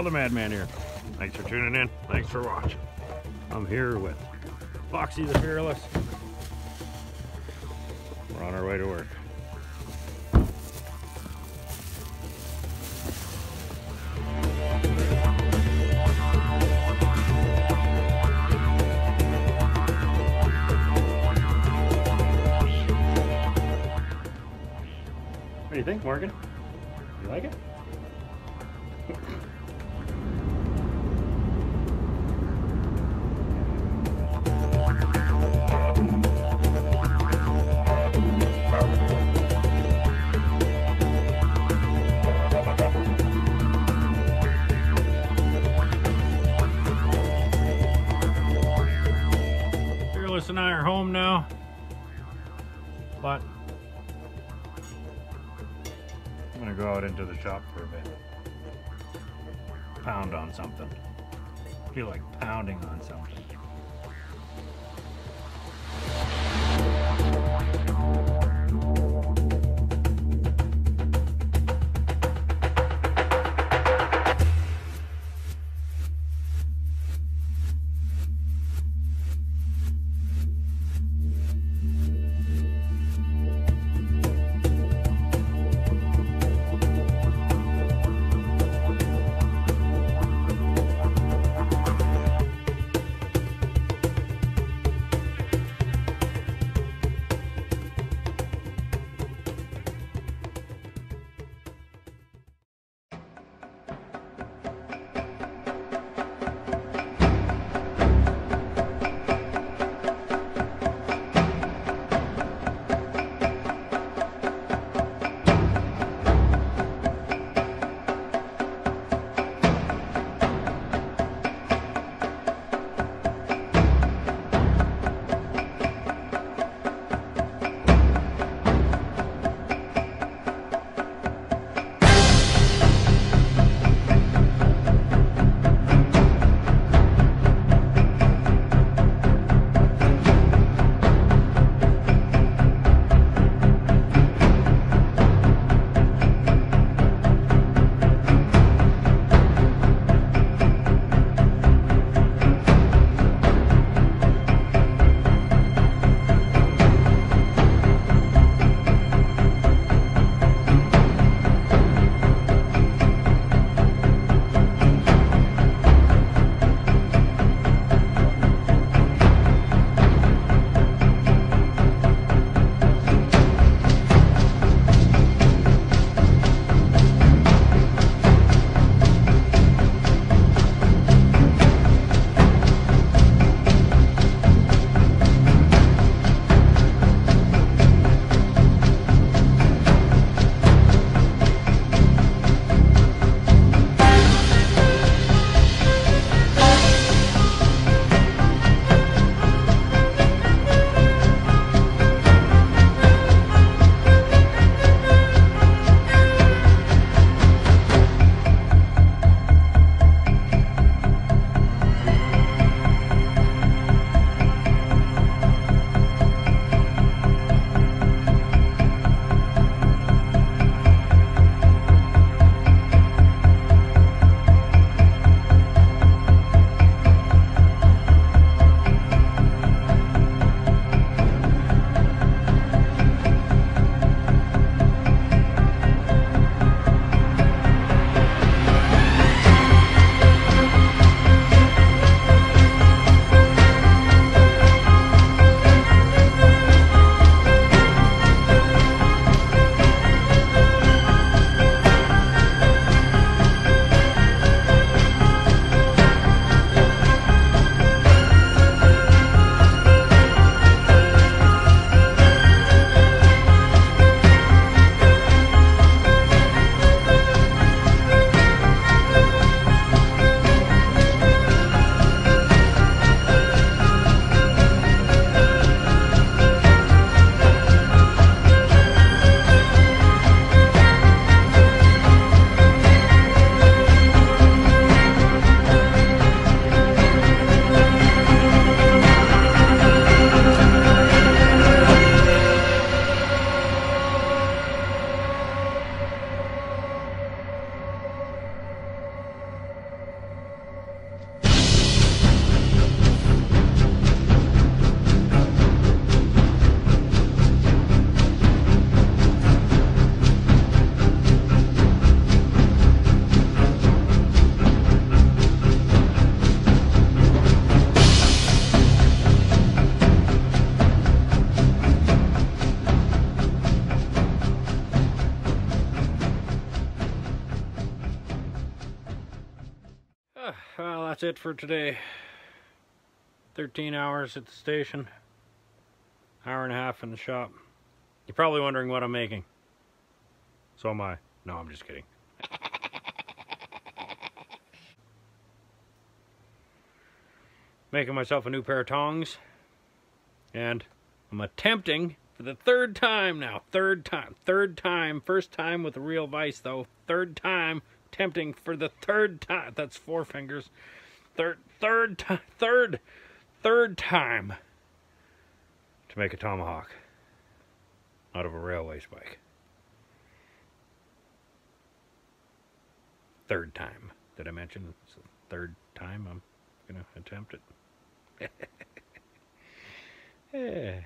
Carl the Madman here. Thanks for tuning in. Thanks for watching. I'm here with Foxy the Fearless. We're on our way to work. What do you think, Morgan? You like it? But I'm gonna go out into the shop for a bit. Pound on something. feel like pounding on something. Well, that's it for today. 13 hours at the station, hour and a half in the shop. You're probably wondering what I'm making. So am I. No, I'm just kidding. Making myself a new pair of tongs. And I'm attempting for the third time now. Third time. Third time. First time with a real vise though. Third time. Attempting for the third time. That's four fingers. Third, third. Third, third time to make a tomahawk out of a railway spike. Third time. Did I mention it's the third time I'm going to attempt it? yeah.